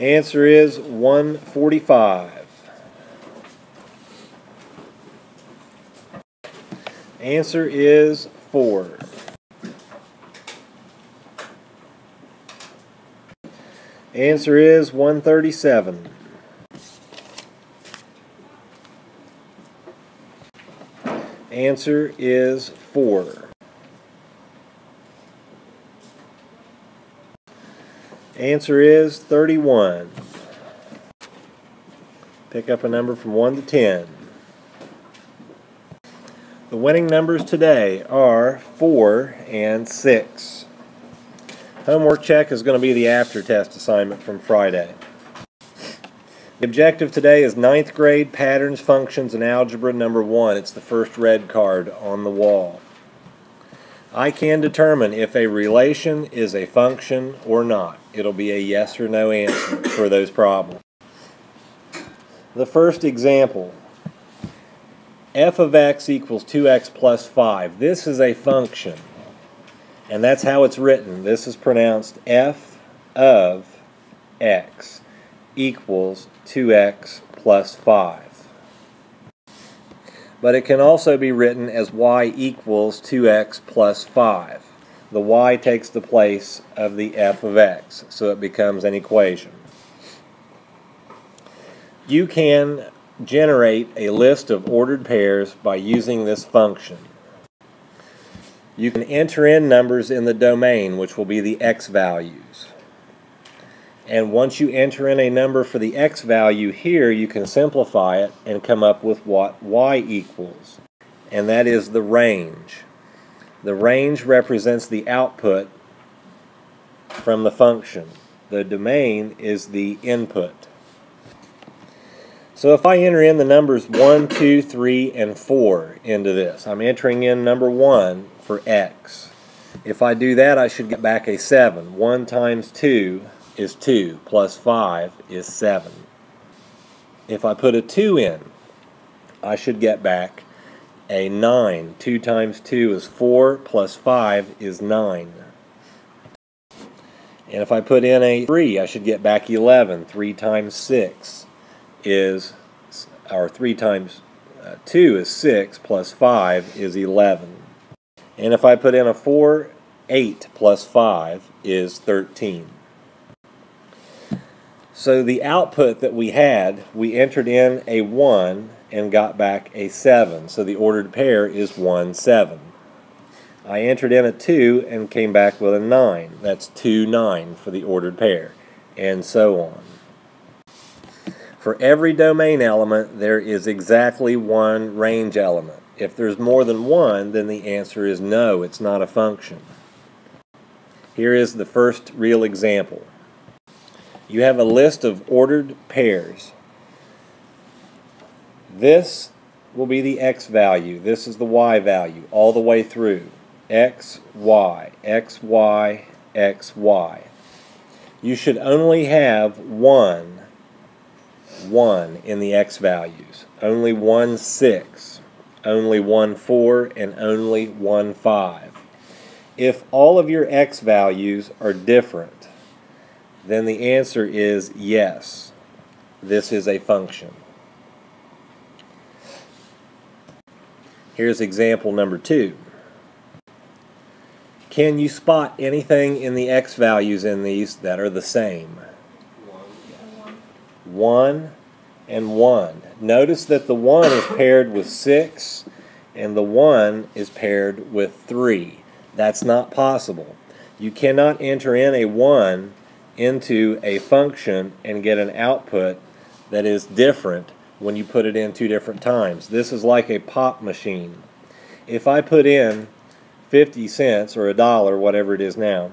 Answer is 145. Answer is 4. Answer is 137. Answer is 4. Answer is 31. Pick up a number from 1 to 10. The winning numbers today are 4 and 6. Homework check is going to be the after test assignment from Friday. The objective today is ninth grade patterns, functions, and algebra number 1. It's the first red card on the wall. I can determine if a relation is a function or not. It'll be a yes or no answer for those problems. The first example, f of x equals 2x plus 5. This is a function, and that's how it's written. This is pronounced f of x equals 2x plus 5 but it can also be written as y equals 2x plus 5. The y takes the place of the f of x, so it becomes an equation. You can generate a list of ordered pairs by using this function. You can enter in numbers in the domain, which will be the x values. And once you enter in a number for the x value here, you can simplify it and come up with what y equals. And that is the range. The range represents the output from the function. The domain is the input. So if I enter in the numbers 1, 2, 3, and 4 into this, I'm entering in number 1 for x. If I do that, I should get back a 7. 1 times 2 is 2 plus 5 is 7. If I put a 2 in, I should get back a 9. 2 times 2 is 4 plus 5 is 9. And if I put in a 3, I should get back 11. 3 times 6 is, or 3 times uh, 2 is 6, plus 5 is 11. And if I put in a 4, 8 plus 5 is 13. So the output that we had, we entered in a 1 and got back a 7. So the ordered pair is 1, 7. I entered in a 2 and came back with a 9. That's 2, 9 for the ordered pair, and so on. For every domain element, there is exactly one range element. If there's more than one, then the answer is no, it's not a function. Here is the first real example you have a list of ordered pairs. This will be the x value. This is the y value all the way through. x, y, x, y, x, y. You should only have one, one in the x values. Only one 6, only one 4, and only one 5. If all of your x values are different, then the answer is yes. This is a function. Here's example number two. Can you spot anything in the x values in these that are the same? One and one. Notice that the one is paired with six and the one is paired with three. That's not possible. You cannot enter in a one into a function and get an output that is different when you put it in two different times. This is like a pop machine. If I put in 50 cents or a dollar, whatever it is now,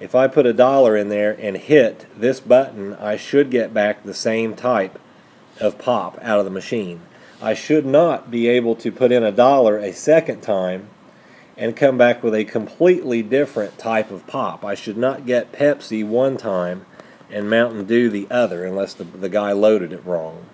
if I put a dollar in there and hit this button, I should get back the same type of pop out of the machine. I should not be able to put in a dollar a second time and come back with a completely different type of pop. I should not get Pepsi one time and Mountain Dew the other unless the, the guy loaded it wrong.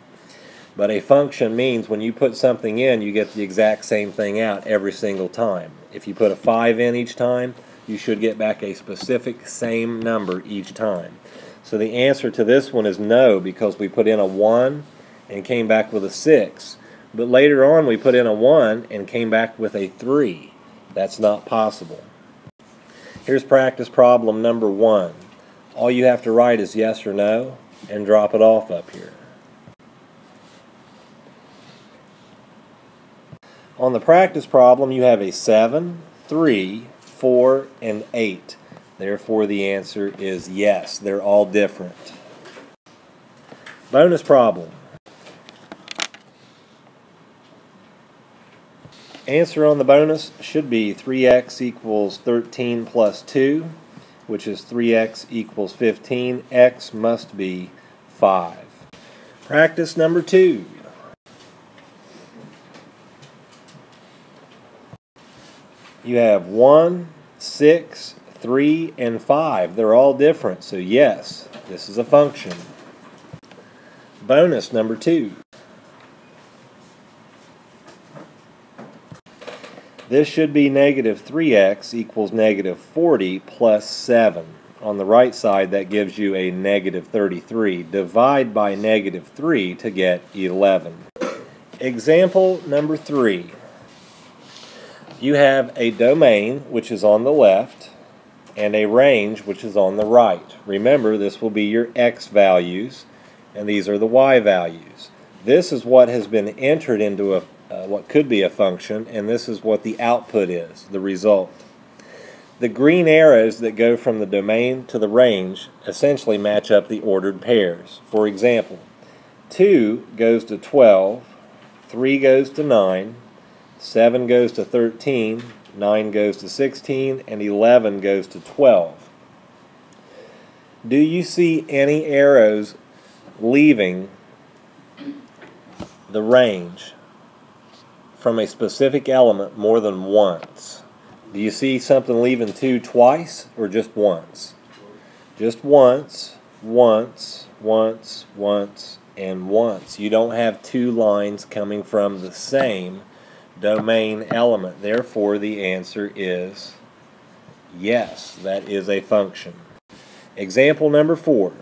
But a function means when you put something in, you get the exact same thing out every single time. If you put a 5 in each time, you should get back a specific same number each time. So the answer to this one is no because we put in a 1 and came back with a 6. But later on we put in a 1 and came back with a 3. That's not possible. Here's practice problem number 1. All you have to write is yes or no and drop it off up here. On the practice problem, you have a 7, 3, 4, and 8. Therefore, the answer is yes. They're all different. Bonus problem. Answer on the bonus should be 3x equals 13 plus 2, which is 3x equals 15. x must be 5. Practice number 2. You have 1, 6, 3, and 5. They're all different, so yes, this is a function. Bonus number 2. This should be negative 3x equals negative 40 plus 7. On the right side, that gives you a negative 33. Divide by negative 3 to get 11. Example number 3 you have a domain, which is on the left, and a range, which is on the right. Remember, this will be your x values, and these are the y values. This is what has been entered into a uh, what could be a function, and this is what the output is, the result. The green arrows that go from the domain to the range essentially match up the ordered pairs. For example, 2 goes to 12, 3 goes to 9, 7 goes to 13, 9 goes to 16, and 11 goes to 12. Do you see any arrows leaving the range from a specific element more than once? Do you see something leaving 2 twice or just once? Just once, once, once, once, and once. You don't have two lines coming from the same domain element. Therefore, the answer is yes, that is a function. Example number four.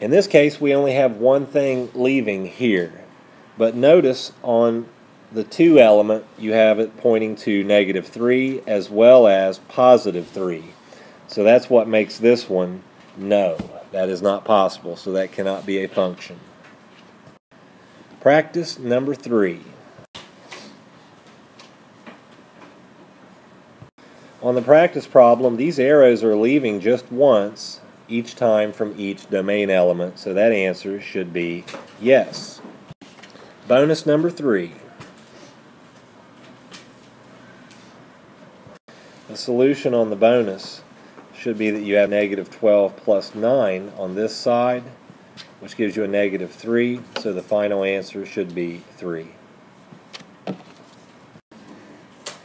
In this case, we only have one thing leaving here. But notice on the 2 element, you have it pointing to negative 3 as well as positive 3. So that's what makes this one no. That is not possible, so that cannot be a function. Practice number 3. On the practice problem, these arrows are leaving just once each time from each domain element, so that answer should be yes. Bonus number three. The solution on the bonus should be that you have negative 12 plus 9 on this side, which gives you a negative 3, so the final answer should be 3.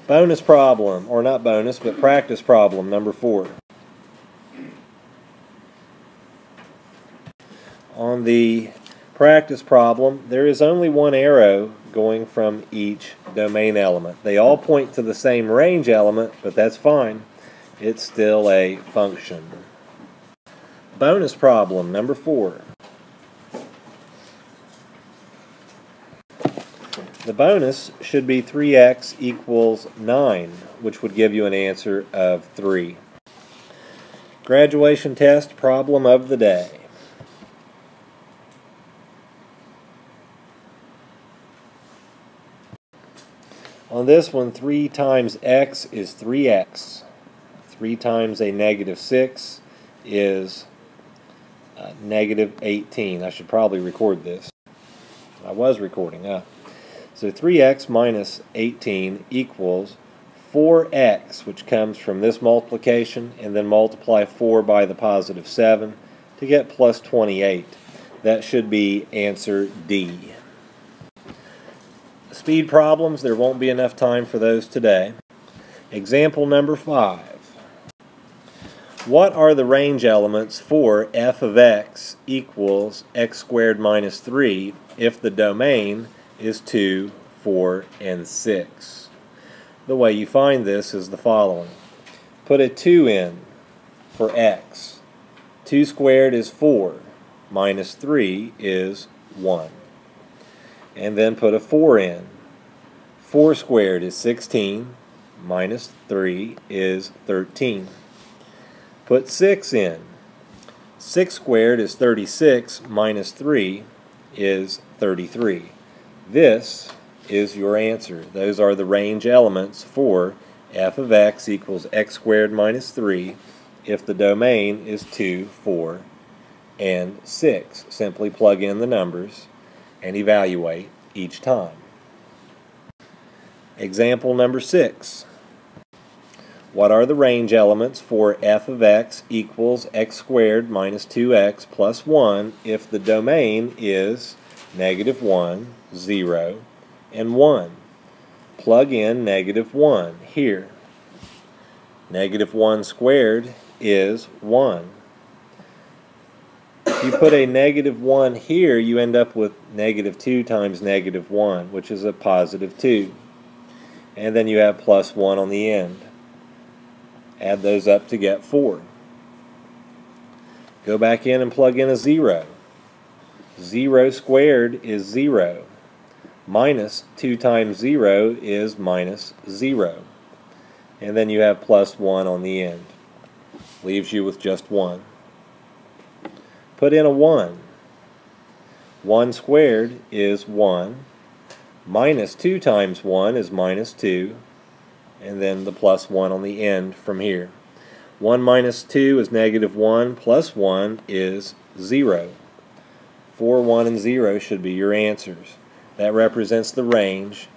Bonus problem, or not bonus, but practice problem number four. On the practice problem, there is only one arrow going from each domain element. They all point to the same range element, but that's fine. It's still a function. Bonus problem number four. The bonus should be 3x equals 9, which would give you an answer of 3. Graduation test problem of the day. On this one, 3 times x is 3x. 3 times a negative 6 is uh, negative 18. I should probably record this. I was recording, huh? So 3x minus 18 equals 4x, which comes from this multiplication, and then multiply 4 by the positive 7 to get plus 28. That should be answer D. Speed problems, there won't be enough time for those today. Example number 5. What are the range elements for f of x equals x squared minus 3 if the domain is 2, 4, and 6. The way you find this is the following. Put a 2 in for x. 2 squared is 4, minus 3 is 1. And then put a 4 in. 4 squared is 16, minus 3 is 13. Put 6 in. 6 squared is 36, minus 3 is 33. This is your answer. Those are the range elements for f of x equals x squared minus 3 if the domain is 2, 4, and 6. Simply plug in the numbers and evaluate each time. Example number 6. What are the range elements for f of x equals x squared minus 2x plus 1 if the domain is negative 1, 0, and 1? Plug in negative 1 here. Negative 1 squared is 1. If you put a negative 1 here, you end up with negative 2 times negative 1, which is a positive 2. And then you have plus 1 on the end. Add those up to get 4. Go back in and plug in a 0. 0 squared is 0. Minus 2 times 0 is minus 0. And then you have plus 1 on the end leaves you with just 1. Put in a 1. 1 squared is 1. Minus 2 times 1 is minus 2. And then the plus 1 on the end from here. 1 minus 2 is negative 1. Plus 1 is 0. 4, 1, and 0 should be your answers. That represents the range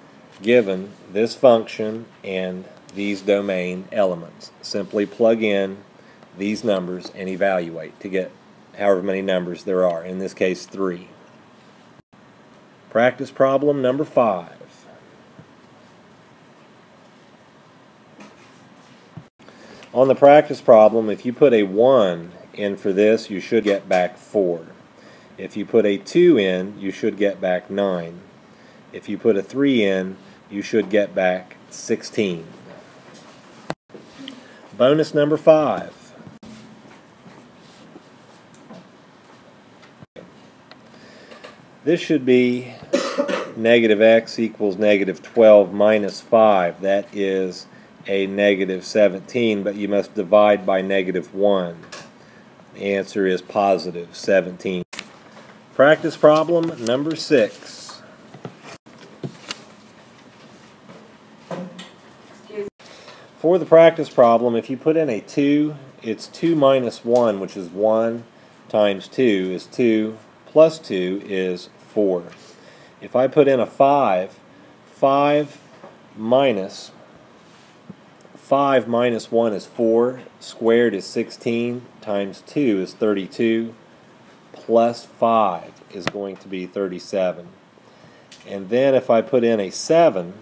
given this function and these domain elements. Simply plug in these numbers and evaluate to get however many numbers there are, in this case three. Practice problem number five. On the practice problem, if you put a 1 in for this, you should get back 4. If you put a 2 in, you should get back 9. If you put a 3 in, you should get back 16. Bonus number 5. This should be negative x equals negative 12 minus 5. That is a negative 17, but you must divide by negative 1. The answer is positive 17. Practice problem number 6. For the practice problem, if you put in a 2, it's 2 minus 1, which is 1 times 2 is 2 plus 2 is 4. If I put in a 5, 5 minus 5 minus 1 is 4, squared is 16, times 2 is 32, plus 5 is going to be 37. And then if I put in a 7,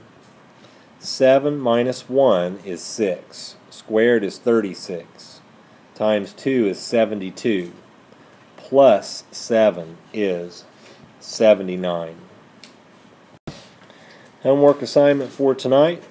7 minus 1 is 6, squared is 36, times 2 is 72 plus 7 is 79. Homework assignment for tonight